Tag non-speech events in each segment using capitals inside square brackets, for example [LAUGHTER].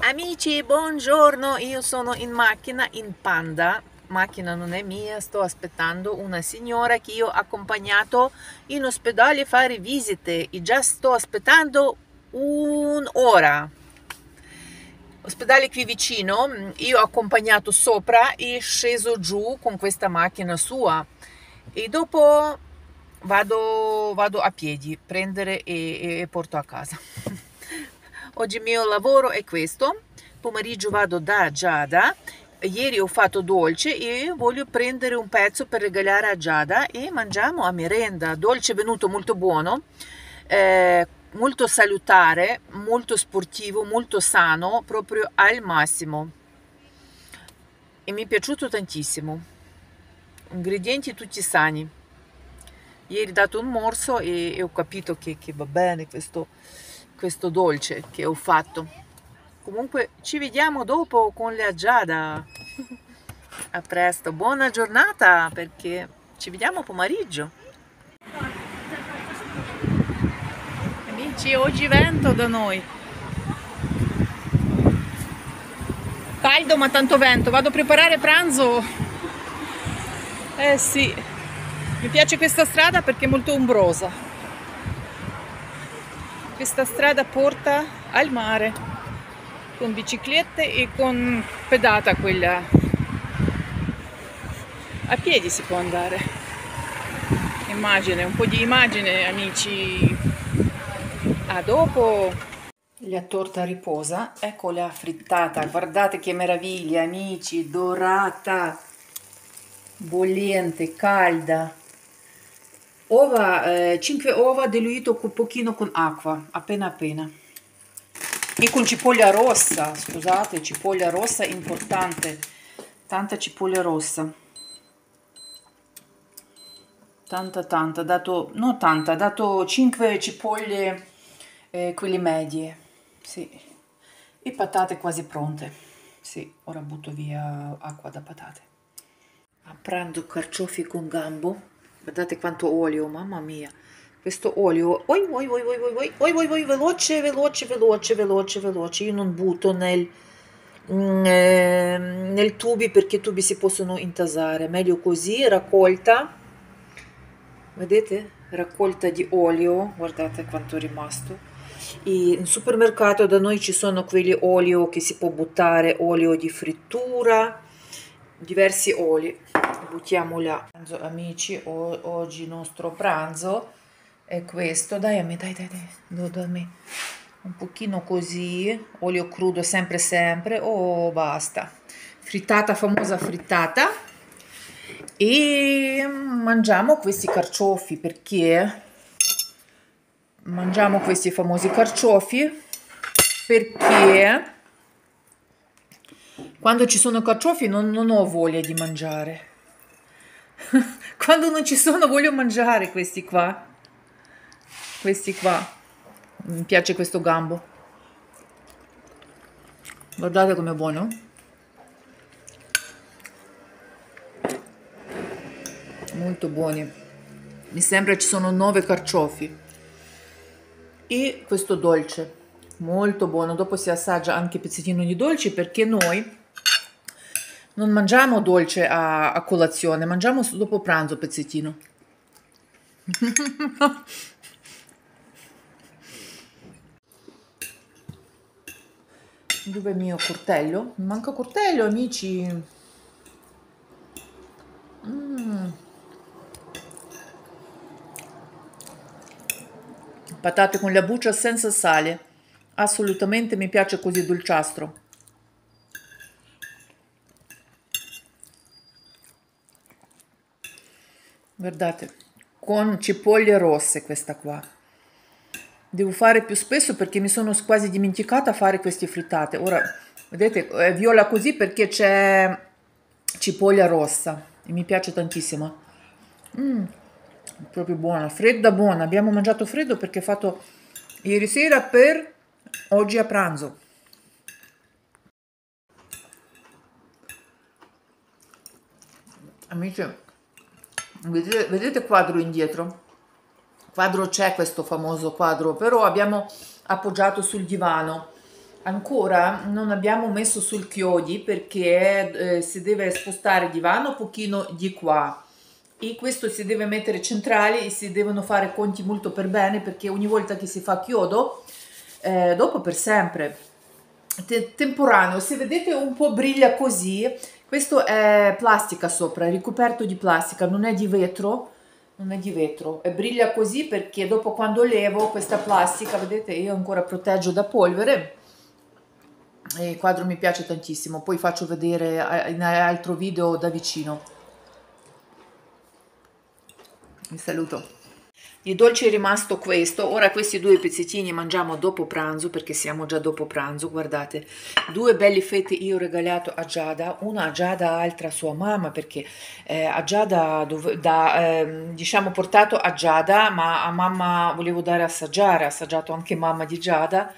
Amici, buongiorno, io sono in macchina in Panda, macchina non è mia, sto aspettando una signora che io ho accompagnato in ospedale a fare visite e già sto aspettando un'ora. Ospedale qui vicino, io ho accompagnato sopra e sceso giù con questa macchina sua e dopo vado, vado a piedi, prendere e, e porto a casa. [LAUGHS] Oggi il mio lavoro è questo, pomeriggio vado da Giada, ieri ho fatto dolce e voglio prendere un pezzo per regalare a Giada e mangiamo a merenda, dolce venuto molto buono, eh, molto salutare, molto sportivo, molto sano, proprio al massimo. E mi è piaciuto tantissimo, ingredienti tutti sani. Ieri ho dato un morso e, e ho capito che, che va bene questo questo dolce che ho fatto. Comunque ci vediamo dopo con la Giada. A presto, buona giornata perché ci vediamo pomeriggio. Amici, oggi vento da noi. Caldo ma tanto vento. Vado a preparare pranzo. Eh sì, mi piace questa strada perché è molto ombrosa. Questa strada porta al mare con biciclette e con pedata quella. A piedi si può andare. Immagine, un po' di immagine amici. A dopo. La torta riposa, ecco la frittata, guardate che meraviglia amici, dorata, bollente, calda Ova, eh, 5 uova diluito un pochino con acqua, appena appena. E con cipoglia rossa, scusate, cipoglia rossa importante, tanta cipoglia rossa. Tanta, tanta, dato, no tanta, dato 5 cipoglie, eh, quelle medie, sì. E patate quasi pronte. Sì, ora butto via acqua da patate. Prendo carciofi con gambo Guardate quanto olio, mamma mia. Questo olio, oi, oi, oi, oi, oi, oi, oi, veloce, veloce, veloce, veloce, veloce. Io non butto nel, eh, nel tubi perché i tubi si possono intasare. Meglio così, raccolta. Vedete? Raccolta di olio. Guardate quanto è rimasto. E in supermercato da noi ci sono quelli olio che si può buttare, olio di frittura, diversi oli buttiamo là. Amici o, oggi il nostro pranzo è questo. Dai a me dai dai dai do, do me. Un pochino così olio crudo sempre sempre. O oh, basta. Frittata famosa frittata. E mangiamo questi carciofi perché mangiamo questi famosi carciofi perché quando ci sono carciofi non, non ho voglia di mangiare [LAUGHS] Quando non ci sono voglio mangiare questi qua. Questi qua. Mi piace questo gambo. Guardate com'è buono. Molto buoni. Mi sembra ci sono nove carciofi. E questo dolce. Molto buono. Dopo si assaggia anche pezzettino di dolce perché noi non mangiamo dolce a, a colazione, mangiamo dopo pranzo pezzettino. Dove è il mio coltello? Manca coltello, amici. Mm. Patate con la buccia senza sale. Assolutamente mi piace così dolciastro. Guardate con cipolle rosse questa qua. Devo fare più spesso perché mi sono quasi dimenticata fare queste frittate ora vedete è viola così perché c'è cipolla rossa e mi piace tantissimo. Mm, proprio buona fredda buona. Abbiamo mangiato freddo perché ho fatto ieri sera per oggi a pranzo. Amici vedete, vedete quadro indietro? Quadro c'è questo famoso quadro però abbiamo appoggiato sul divano. Ancora non abbiamo messo sul chiodi perché eh, si deve spostare il divano un pochino di qua. E questo si deve mettere centrale e si devono fare conti molto per bene perché ogni volta che si fa chiodo eh, dopo per sempre. Te temporaneo se vedete un po' brilla così questo è plastica sopra ricoperto di plastica non è di vetro non è di vetro. E brilla così perché dopo quando levo questa plastica vedete io ancora proteggio da polvere. E il quadro mi piace tantissimo poi faccio vedere in altro video da vicino. Vi saluto di dolce è rimasto questo, ora questi due pezzettini mangiamo dopo pranzo perché siamo già dopo pranzo, guardate, due belli fette io ho regalato a Giada, una a Giada, altra a sua mamma perché eh, a Giada, dove, da, eh, diciamo portato a Giada, ma a mamma volevo dare assaggiare, ha assaggiato anche mamma di Giada.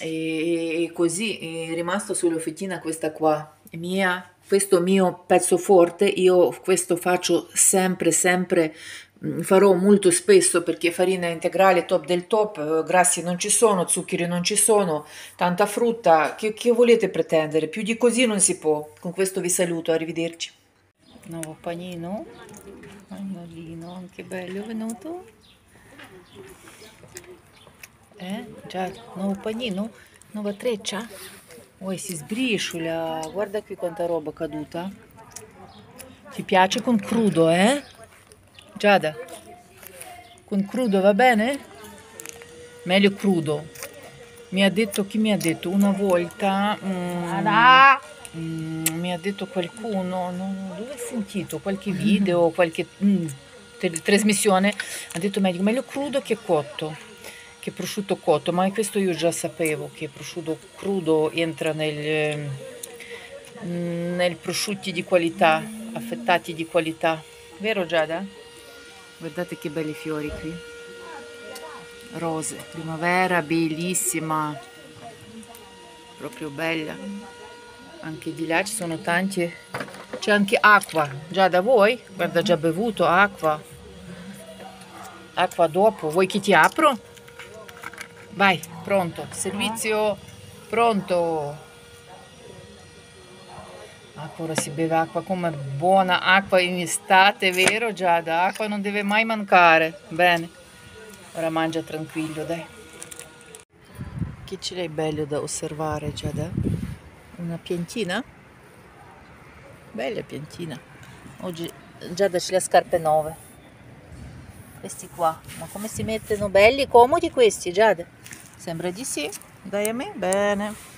E, e così è rimasto sulla fettina questa qua, mia. Questo mio pezzo forte, io questo faccio sempre, sempre farò molto spesso perché farina integrale top del top, eh, grassi non ci sono, zuccheri non ci sono, tanta frutta, che, che volete pretendere? Più di così non si può. Con questo vi saluto, arrivederci. Nuovo panino, pagnolino, anche bello venuto. Eh, già, nuovo panino, nuova treccia. Oi, si sbriciola, guarda qui quanta roba caduta. Ti piace con crudo, eh? Giada, con crudo va bene? Meglio crudo. Mi ha detto, chi mi ha detto? Una volta, mm, mm, mi ha detto qualcuno, non, dove ho sentito? Qualche video, [LAUGHS] qualche mm, trasmissione, ha detto meglio, meglio crudo che cotto, che prosciutto cotto, ma questo io già sapevo che prosciutto crudo entra nel, mm, nel prosciutti di qualità, affettati di qualità. Vero Giada? Guardate che belli fiori qui. Rose primavera bellissima. Proprio bella. Anche di là ci sono tanti. C'è anche acqua. Già da voi? Guarda già bevuto acqua. Acqua dopo. Vuoi che ti apro? Vai pronto. Servizio pronto Ancora si beve acqua come buona acqua in estate, vero Giada? Acqua non deve mai mancare. Bene, ora mangia tranquillo, dai. Che ce l'hai bello da osservare Giada? Una piantina? Bella piantina. Oggi Giada ce le scarpe nuove. Questi qua. Ma come si mettono belli, comodi questi Giada? Sembra di sì. Dai a me? Bene.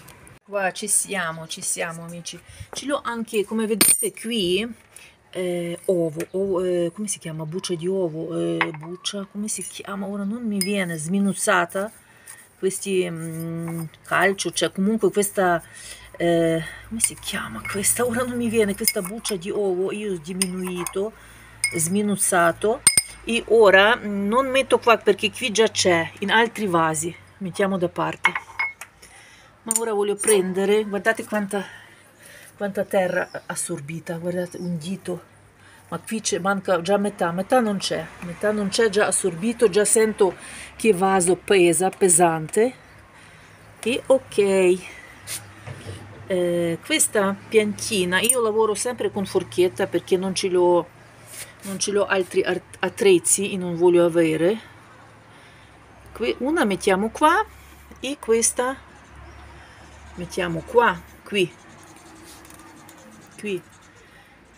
Qua ci siamo, ci siamo amici. Ce l'ho anche, come vedete qui, eh, ovo, ovo eh, come si chiama? Buccia di uovo, eh, buccia, come si chiama? Ora non mi viene, sminuzzata. Questi mh, mm, calcio, cioè comunque questa, eh, come si chiama questa? Ora non mi viene, questa buccia di uovo, io ho diminuito, sminuzzato. E ora mm, non metto qua perché qui già c'è, in altri vasi, mettiamo da parte ma ora voglio prendere. Guardate quanta, quanta terra assorbita. Guardate un dito. Ma qui c'è manca già metà. Metà non c'è. Metà non c'è già assorbito. Già sento che vaso pesa pesante. E ok. Eh, questa piantina io lavoro sempre con forchetta perché non ce l'ho non ce l'ho altri attrezzi e non voglio avere. Una mettiamo qua e questa mettiamo qua qui. Qui.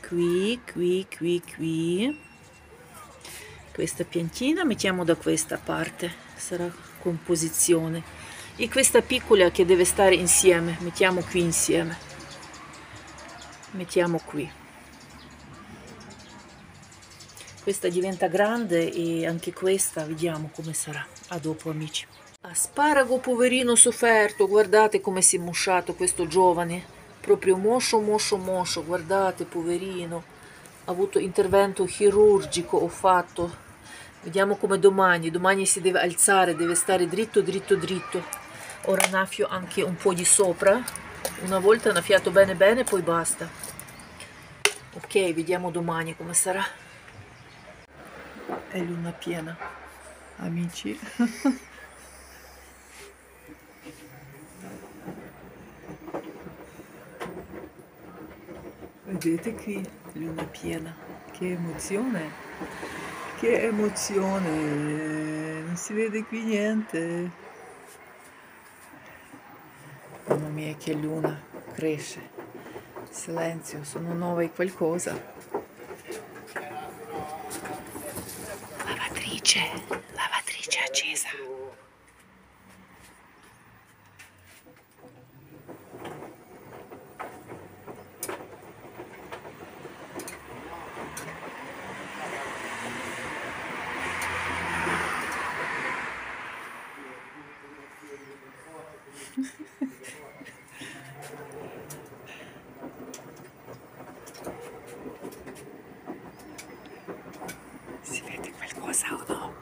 Qui qui qui qui. Questa piantina mettiamo da questa parte. Sarà composizione. E questa piccola che deve stare insieme mettiamo qui insieme. Mettiamo qui. Questa diventa grande e anche questa vediamo come sarà. A dopo amici Asparago poverino sofferto, guardate come si è mosciato questo giovane, proprio moscio, moscio, moscio, guardate poverino, ha avuto intervento chirurgico, ho fatto, vediamo come domani, domani si deve alzare, deve stare dritto, dritto, dritto, ora naffio anche un po' di sopra, una volta naffiato bene bene, poi basta. Ok, vediamo domani come sarà. È luna piena, amici. [LAUGHS] Vedete qui, luna piena, che emozione, che emozione, non si vede qui niente. Mamma mia che luna cresce, silenzio, sono nuova e qualcosa. Lavatrice, lavatrice accesa. [LAUGHS] Si vede qualcosa o no?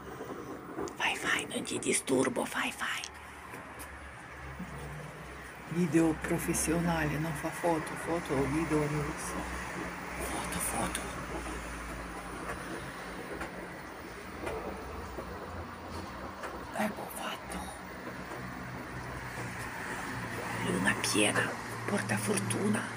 Fai fai, non ti disturbo, fai fai. Video professionale, non fa foto, foto o video non lo so. Foto, foto. Ecco fatto. Piena, porta fortuna.